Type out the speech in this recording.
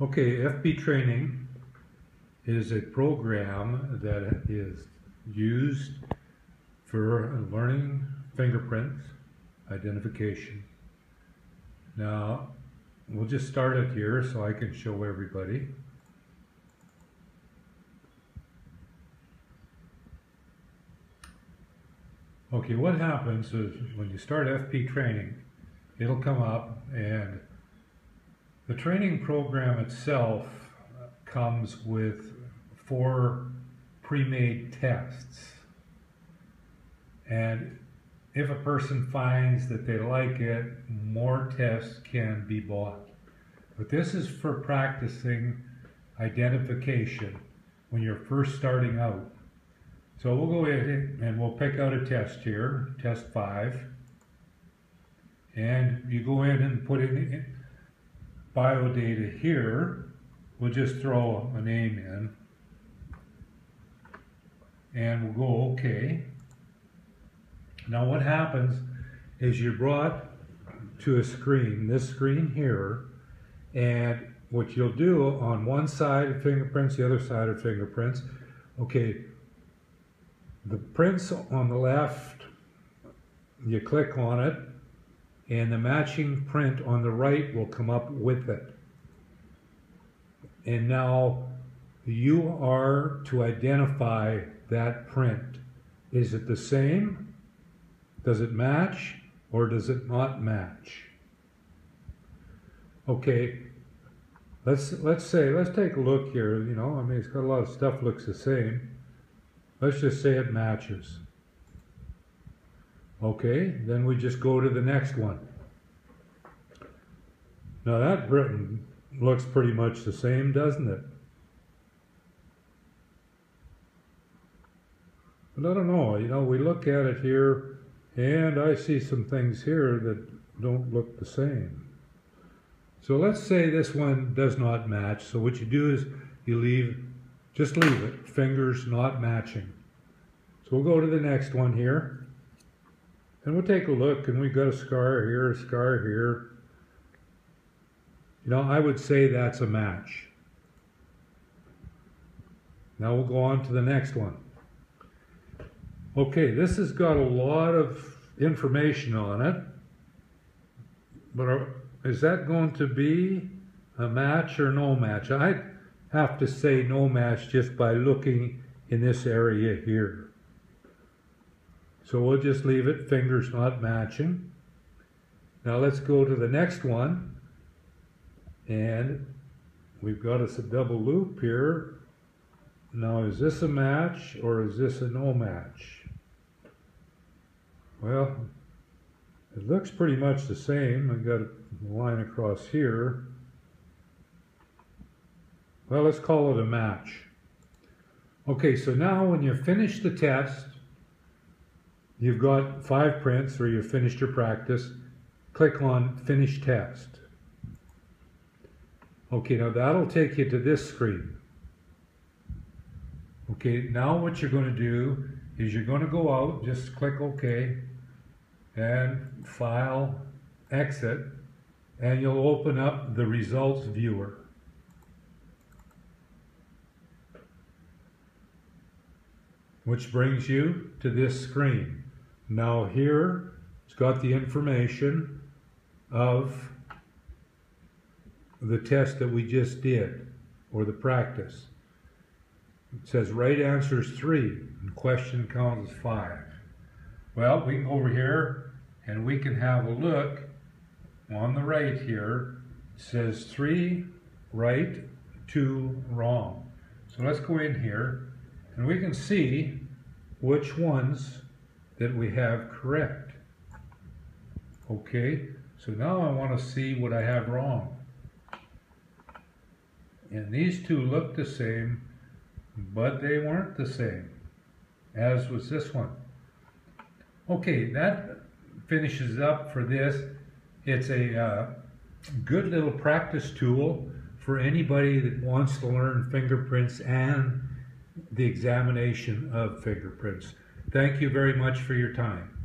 Okay, FP Training is a program that is used for learning fingerprints identification. Now, we'll just start it here so I can show everybody. Okay, what happens is when you start FP training, it'll come up and the training program itself comes with four pre-made tests. And if a person finds that they like it, more tests can be bought. But this is for practicing identification when you're first starting out. So we'll go ahead and we'll pick out a test here, test five. And you go in and put in bio data here. We'll just throw a name in. And we'll go okay. Now what happens is you're brought to a screen, this screen here, and what you'll do on one side of fingerprints, the other side of fingerprints, okay, the prints on the left, you click on it, and the matching print on the right will come up with it. And now you are to identify that print. Is it the same? Does it match? Or does it not match? Okay, let's let's say let's take a look here. You know, I mean, it's got a lot of stuff looks the same. Let's just say it matches. Okay, then we just go to the next one. Now that Britain looks pretty much the same, doesn't it? But I don't know, you know, we look at it here and I see some things here that don't look the same. So let's say this one does not match. So what you do is you leave just leave it, fingers not matching. So we'll go to the next one here. And we'll take a look, and we've got a scar here, a scar here. You know, I would say that's a match. Now we'll go on to the next one. Okay, this has got a lot of information on it. But is that going to be a match or no match? I have to say no match just by looking in this area here. So we'll just leave it, fingers not matching. Now let's go to the next one. And we've got us a double loop here. Now is this a match or is this a no match? Well, it looks pretty much the same. I've got a line across here. Well, let's call it a match. Okay, so now when you finish the test, you've got five prints or you've finished your practice, click on Finish Test. Okay, now that'll take you to this screen. Okay, now what you're going to do is you're going to go out, just click OK, and File, Exit, and you'll open up the Results Viewer. which brings you to this screen. Now here, it's got the information of the test that we just did, or the practice. It says right answer is three, and question count is five. Well, we can go over here, and we can have a look on the right here. It says three right, two wrong. So let's go in here and we can see which ones that we have correct. Okay, so now I want to see what I have wrong. And these two look the same, but they weren't the same, as was this one. Okay, that finishes up for this. It's a uh, good little practice tool for anybody that wants to learn fingerprints and the examination of fingerprints. Thank you very much for your time.